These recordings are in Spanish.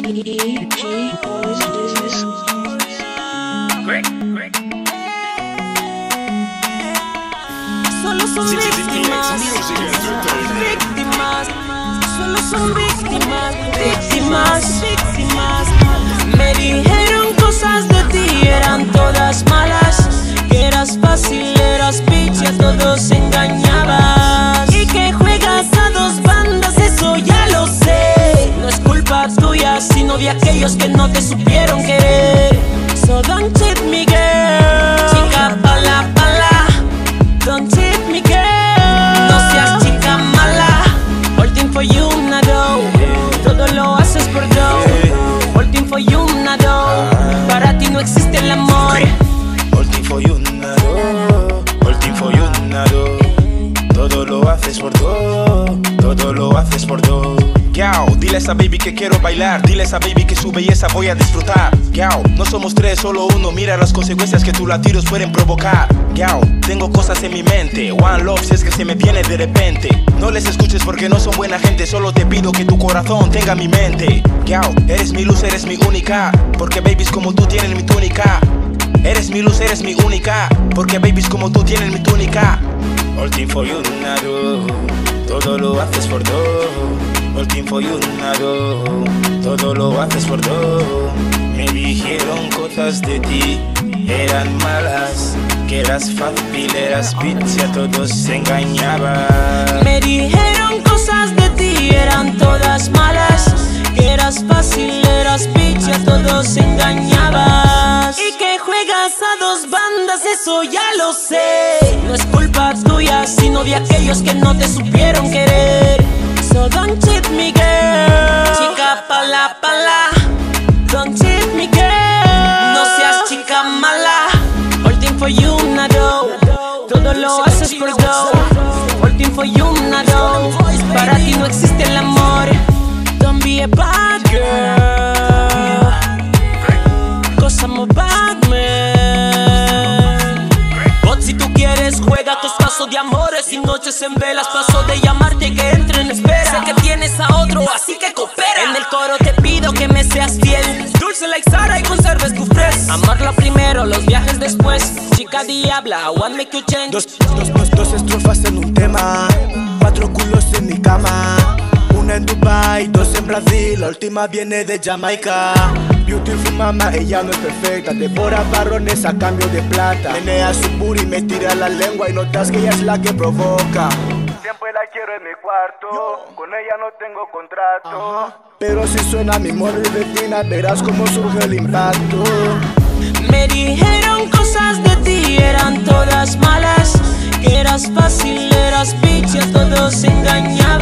Solo son víctimas, víctimas, solo son víctimas, víctimas, víctimas. Me dijeron cosas de ti, eran todas sino de aquellos que no te supieron querer. So don't cheat me, girl. Chica pala pala. Don't cheat me, girl. No seas chica mala. All thing for you, nado. Todo lo haces por dough. All thing for you, nado. Para ti no existe el amor. All thing for you, nado. All thing for you, nado. Todo lo haces por todo. Todo lo haces por todo. Yao, dile a esa baby que quiero bailar. Dile a esa baby que su belleza voy a disfrutar. Yao, no somos tres, solo uno. Mira las consecuencias que tus latidos pueden provocar. Yao, tengo cosas en mi mente. One love si es que se me viene de repente. No les escuches porque no son buena gente. Solo te pido que tu corazón tenga mi mente. Yao, eres mi luz, eres mi única. Porque babies como tú tienen mi túnica. Eres mi luz, eres mi única. Porque babies como tú tienen mi túnica. All thing for you, nado. Todo lo haces por todo. All thing for you, nado. Todo lo haces por todo. Me dijeron cosas de ti, eran malas. Que eras fácil, eras bitch, y a todos se engañaba. Me dijeron cosas de ti, eran todas malas. Que eras fácil, eras bitch, y a todos engañabas. Y que juegas a dos bandas, eso ya lo sé. No es culpa tuya, sino de aquellos que no te supieron querer. So don't cheat me, girl. Chica pala pala. Don't cheat me, girl. No seas chica mala. All thing for you, nado. Todo lo haces por dough. Amores y noches en velas. Paso de llamarte que entre en espera. Sé que tienes a otro, así que coopera. En el coro te pido que me seas fiel. Dulce like Sara y conserves tu fres. Amarla primero, los viajes después. Chica diabla, one make you change. Dos, dos, dos, dos estrofas en un tema, cuatro culos en mi cama. Una en Dubai, dos en Brasil, la última viene de Jamaica. Beautiful mama, ella no es perfecta, devora barrones a cambio de plata. Menea su booty, me tira la lengua y notas que ella es la que provoca. Siempre la quiero en mi cuarto, con ella no tengo contrato. Pero si suena mi móvil vecina, verás cómo surge el impacto. Me dijeron cosas de ti, eran todas malas. Que eras fácil, eras bitch, y a todos engañabas.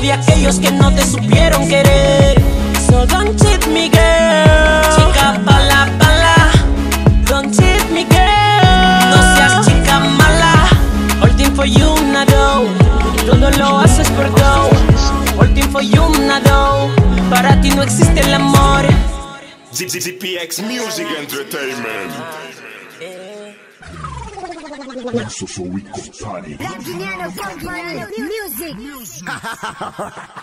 De aquellos que no te supieron querer. So don't cheat me, girl. Chica pala pala. Don't cheat me, girl. No seas chica mala. All thing for you, nado. Todo lo haces por dough. All thing for you, nado. Para ti no existe el amor. ZZPX Music Entertainment. So so we could party. Music.